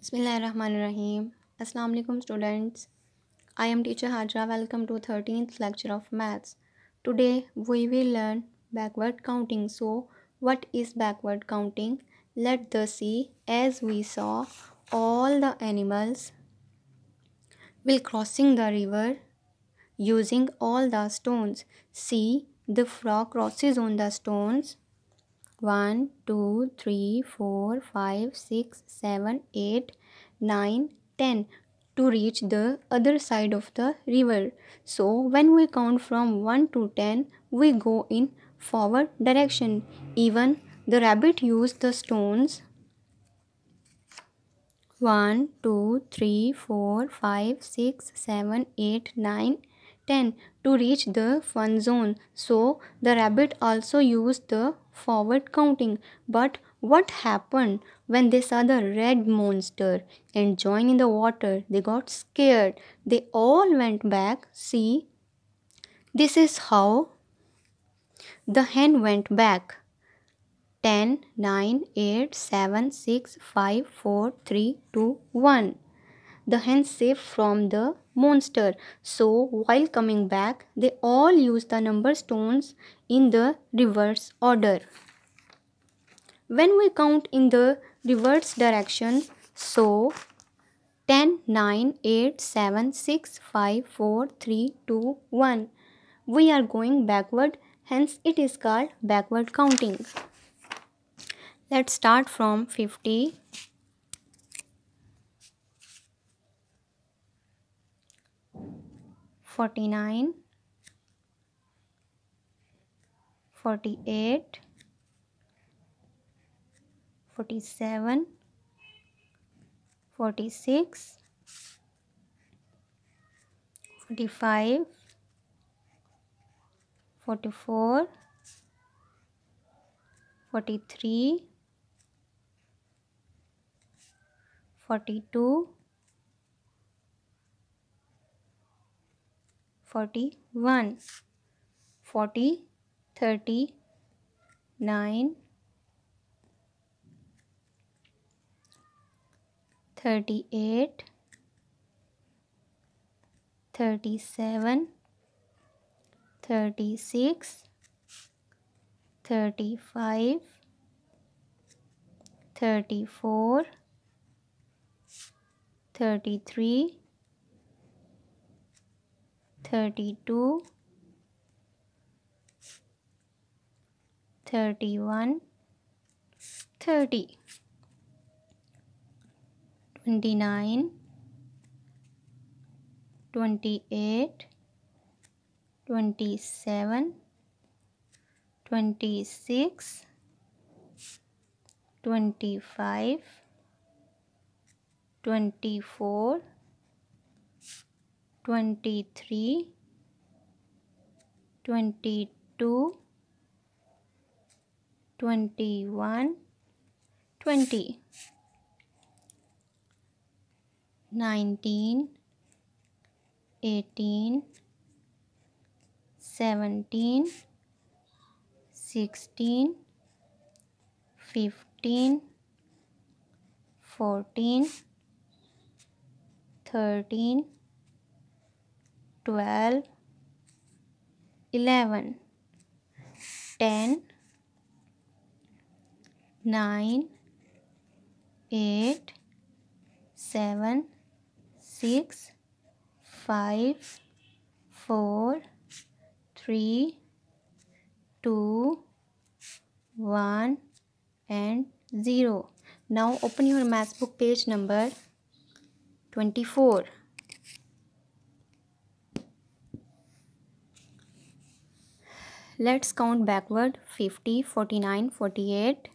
Bismillahirrahmanirrahim. Assalamu alaikum students. I am teacher Hajra. Welcome to 13th lecture of maths. Today we will learn backward counting. So what is backward counting? Let us see as we saw all the animals will crossing the river using all the stones. See the frog crosses on the stones 1, 2, 3, 4, 5, 6, 7, 8, 9, 10 to reach the other side of the river. So when we count from 1 to 10, we go in forward direction. Even the rabbit used the stones 1, 2, 3, 4, 5, 6, 7, 8, 9, 10 to reach the fun zone. So the rabbit also used the forward counting. But what happened when they saw the red monster and joined in the water? They got scared. They all went back. See, this is how the hen went back. 10, 9, 8, 7, 6, 5, 4, 3, 2, 1. The hen saved from the monster. So while coming back, they all use the number stones in the reverse order. When we count in the reverse direction, so 10, 9, 8, 7, 6, 5, 4, 3, 2, 1. We are going backward, hence it is called backward counting. Let's start from 50 49 48 47 46 45 44 43 42 41 40 30 9 38 37 36 35 34 33 32 31 30 29 28 27 26 25 24 23 22 21 20 19 18 17 16 15 14 13 12 11 10 9 8 7 6 5 4 3 2 1 and 0 now open your math book page number 24 let's count backward. 50 49 48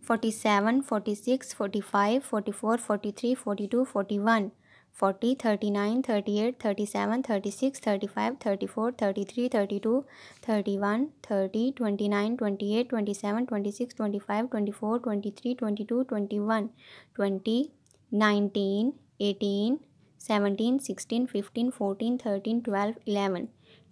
47 46 45 44 43 42 41 40 39 38 37 36 35 34 33 32 31 30 29 28 27 26 25 24 23 22 21 20 19 18 17 16 15 14 13 12 11